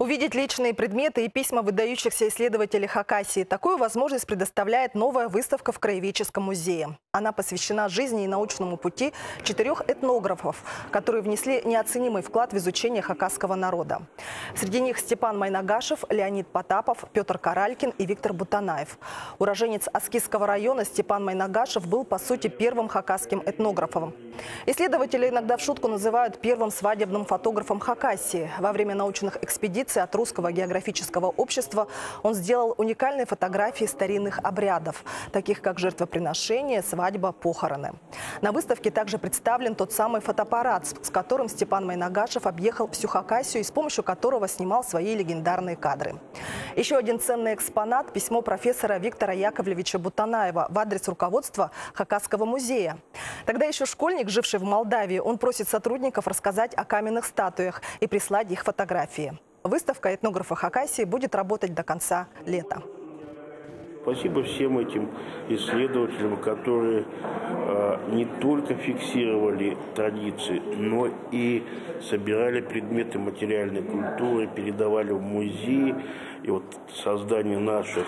Увидеть личные предметы и письма выдающихся исследователей Хакасии. Такую возможность предоставляет новая выставка в Краеведческом музее. Она посвящена жизни и научному пути четырех этнографов, которые внесли неоценимый вклад в изучение хакасского народа. Среди них Степан Майнагашев, Леонид Потапов, Петр Каралькин и Виктор Бутанаев. Уроженец Аскисского района Степан Майнагашев был, по сути, первым хакасским этнографом. Исследователи иногда в шутку называют первым свадебным фотографом Хакасии. Во время научных экспедиций от Русского географического общества он сделал уникальные фотографии старинных обрядов, таких как жертвоприношение, свадьба, похороны. На выставке также представлен тот самый фотоаппарат, с которым Степан Майнагашев объехал всю Хакасию и с помощью которого снимал свои легендарные кадры. Еще один ценный экспонат – письмо профессора Виктора Яковлевича Бутанаева в адрес руководства Хакасского музея. Тогда еще школьник, живший в Молдавии, он просит сотрудников рассказать о каменных статуях и прислать их фотографии. Выставка этнографа Хакасии будет работать до конца лета. Спасибо всем этим исследователям, которые э, не только фиксировали традиции, но и собирали предметы материальной культуры, передавали в музей. И вот создание наших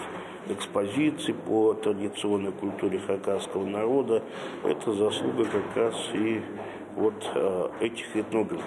экспозиций по традиционной культуре хакасского народа – это заслуга как раз и вот э, этих этнографов.